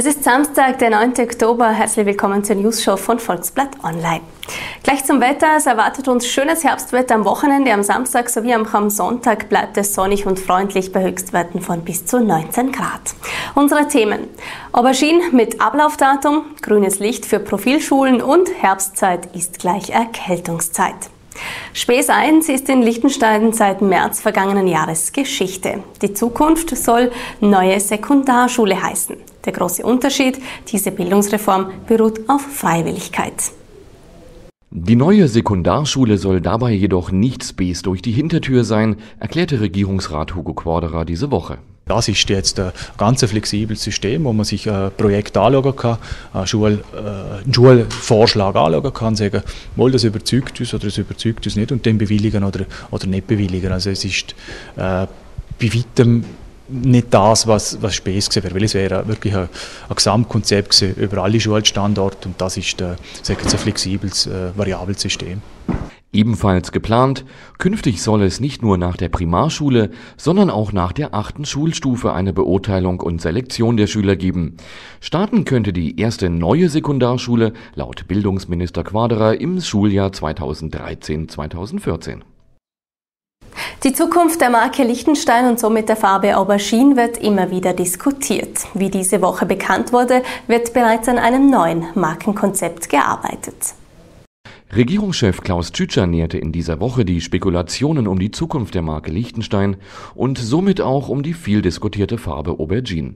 Es ist Samstag, der 9. Oktober. Herzlich willkommen zur News Show von Volksblatt Online. Gleich zum Wetter. Es erwartet uns schönes Herbstwetter am Wochenende. Am Samstag sowie am Sonntag bleibt es sonnig und freundlich bei Höchstwerten von bis zu 19 Grad. Unsere Themen. Aubergine mit Ablaufdatum, grünes Licht für Profilschulen und Herbstzeit ist gleich Erkältungszeit. Späß 1 ist in Liechtenstein seit März vergangenen Jahres Geschichte. Die Zukunft soll neue Sekundarschule heißen. Der große Unterschied, diese Bildungsreform beruht auf Freiwilligkeit. Die neue Sekundarschule soll dabei jedoch nicht Space durch die Hintertür sein, erklärte Regierungsrat Hugo Quaderer diese Woche. Das ist jetzt ein ganz flexibles System, wo man sich ein Projekt anschauen kann, einen, Schul, äh, einen Schulvorschlag anschauen kann, sagen, wohl das überzeugt uns oder das überzeugt uns nicht und den bewilligen oder, oder nicht bewilligen. Also es ist äh, bei weitem nicht das, was, was Späß gewesen weil es wäre wirklich ein, ein Gesamtkonzept über alle Schulstandorte und das ist äh, ein flexibles, äh, variables System. Ebenfalls geplant, künftig soll es nicht nur nach der Primarschule, sondern auch nach der achten Schulstufe eine Beurteilung und Selektion der Schüler geben. Starten könnte die erste neue Sekundarschule laut Bildungsminister Quaderer im Schuljahr 2013-2014. Die Zukunft der Marke Liechtenstein und somit der Farbe Aubergine wird immer wieder diskutiert. Wie diese Woche bekannt wurde, wird bereits an einem neuen Markenkonzept gearbeitet. Regierungschef Klaus Tschütscher näherte in dieser Woche die Spekulationen um die Zukunft der Marke Liechtenstein und somit auch um die viel diskutierte Farbe Aubergine.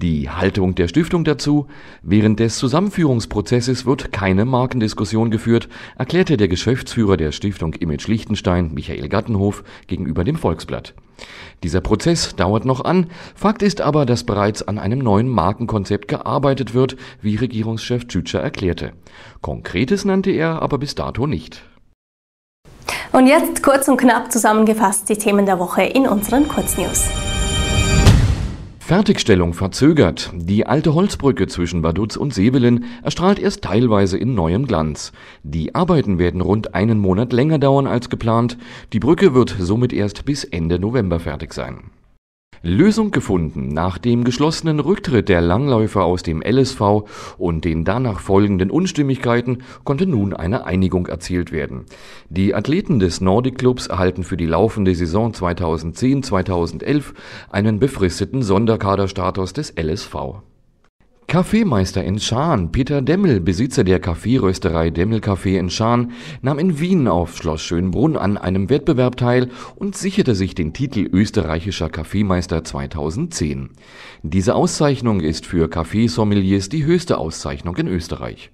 Die Haltung der Stiftung dazu, während des Zusammenführungsprozesses wird keine Markendiskussion geführt, erklärte der Geschäftsführer der Stiftung Image Liechtenstein, Michael Gattenhof, gegenüber dem Volksblatt. Dieser Prozess dauert noch an. Fakt ist aber, dass bereits an einem neuen Markenkonzept gearbeitet wird, wie Regierungschef Tschütscher erklärte. Konkretes nannte er aber bis dato nicht. Und jetzt kurz und knapp zusammengefasst die Themen der Woche in unseren Kurznews. Fertigstellung verzögert. Die alte Holzbrücke zwischen Vaduz und Sebelen erstrahlt erst teilweise in neuem Glanz. Die Arbeiten werden rund einen Monat länger dauern als geplant. Die Brücke wird somit erst bis Ende November fertig sein. Lösung gefunden. Nach dem geschlossenen Rücktritt der Langläufer aus dem LSV und den danach folgenden Unstimmigkeiten konnte nun eine Einigung erzielt werden. Die Athleten des Nordic Clubs erhalten für die laufende Saison 2010-2011 einen befristeten Sonderkaderstatus des LSV. Kaffeemeister in Schaan, Peter Demmel, Besitzer der Kaffeerösterei Demmel Café in Schaan, nahm in Wien auf Schloss Schönbrunn an einem Wettbewerb teil und sicherte sich den Titel österreichischer Kaffeemeister 2010. Diese Auszeichnung ist für Kaffeesommeliers die höchste Auszeichnung in Österreich.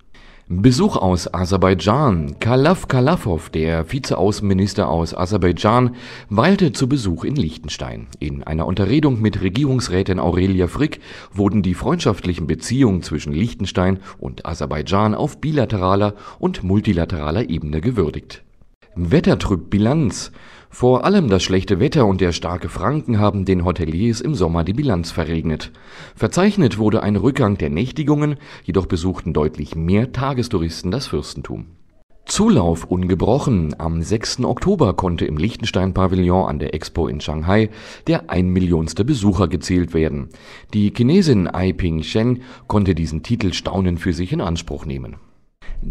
Besuch aus Aserbaidschan. Kalaf Kalafov, der Vizeaußenminister aus Aserbaidschan, weilte zu Besuch in Liechtenstein. In einer Unterredung mit Regierungsrätin Aurelia Frick wurden die freundschaftlichen Beziehungen zwischen Liechtenstein und Aserbaidschan auf bilateraler und multilateraler Ebene gewürdigt. Wettertrüb Bilanz. Vor allem das schlechte Wetter und der starke Franken haben den Hoteliers im Sommer die Bilanz verregnet. Verzeichnet wurde ein Rückgang der Nächtigungen, jedoch besuchten deutlich mehr Tagestouristen das Fürstentum. Zulauf ungebrochen. Am 6. Oktober konnte im Liechtenstein-Pavillon an der Expo in Shanghai der ein Millionste Besucher gezählt werden. Die Chinesin Ai Ping Shen konnte diesen Titel staunend für sich in Anspruch nehmen.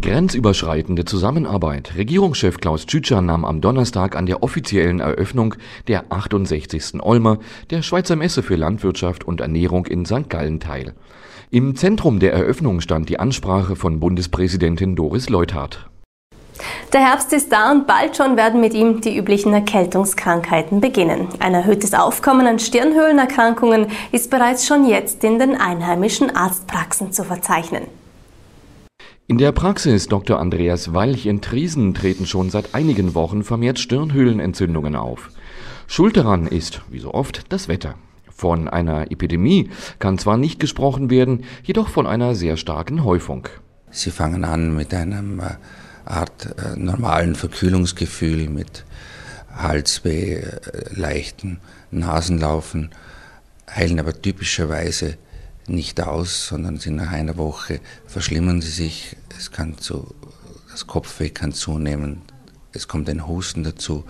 Grenzüberschreitende Zusammenarbeit. Regierungschef Klaus Tschütscher nahm am Donnerstag an der offiziellen Eröffnung der 68. Olmer, der Schweizer Messe für Landwirtschaft und Ernährung in St. Gallen teil. Im Zentrum der Eröffnung stand die Ansprache von Bundespräsidentin Doris Leuthardt. Der Herbst ist da und bald schon werden mit ihm die üblichen Erkältungskrankheiten beginnen. Ein erhöhtes Aufkommen an Stirnhöhlenerkrankungen ist bereits schon jetzt in den einheimischen Arztpraxen zu verzeichnen. In der Praxis Dr. Andreas Walch in Triesen treten schon seit einigen Wochen vermehrt Stirnhöhlenentzündungen auf. Schuld daran ist, wie so oft, das Wetter. Von einer Epidemie kann zwar nicht gesprochen werden, jedoch von einer sehr starken Häufung. Sie fangen an mit einem äh, Art äh, normalen Verkühlungsgefühl, mit Halsweh, äh, leichten Nasenlaufen, heilen aber typischerweise nicht aus, sondern sie nach einer Woche verschlimmern sie sich. Es kann zu, das Kopfweh kann zunehmen. Es kommt ein Husten dazu,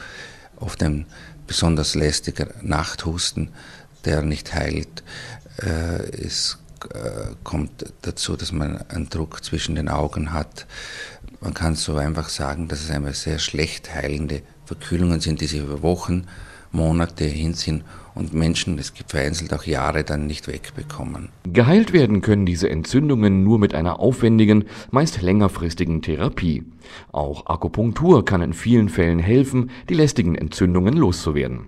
oft ein besonders lästiger Nachthusten, der nicht heilt. Äh, es äh, kommt dazu, dass man einen Druck zwischen den Augen hat. Man kann so einfach sagen, dass es einmal sehr schlecht heilende Verkühlungen sind, die sich über Wochen, Monate hinziehen und Menschen, es gibt vereinzelt auch Jahre, dann nicht wegbekommen. Geheilt werden können diese Entzündungen nur mit einer aufwendigen, meist längerfristigen Therapie. Auch Akupunktur kann in vielen Fällen helfen, die lästigen Entzündungen loszuwerden.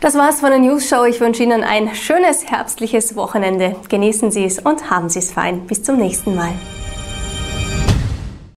Das war's von der News Show. Ich wünsche Ihnen ein schönes herbstliches Wochenende. Genießen Sie es und haben Sie es fein. Bis zum nächsten Mal.